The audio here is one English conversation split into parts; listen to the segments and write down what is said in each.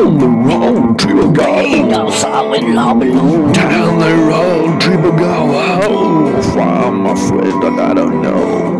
Down the road, ago. Go solid lobby. Down the road, trip ago. Oh, from a friend that I don't know.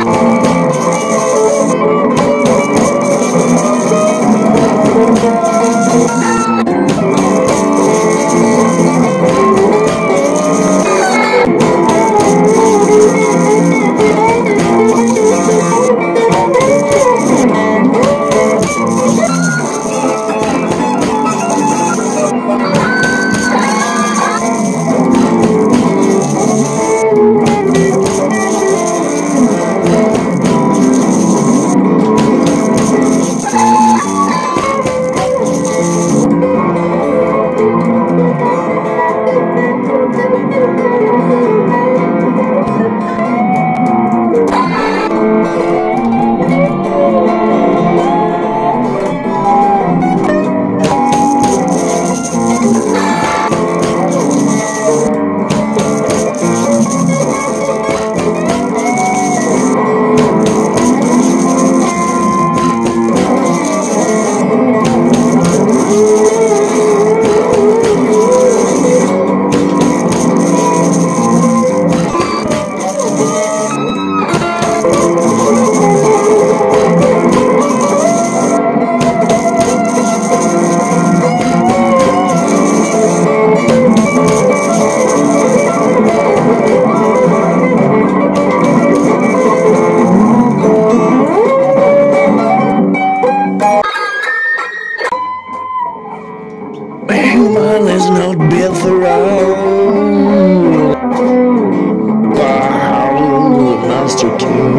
Oh. there's no difference. Wow, Master King.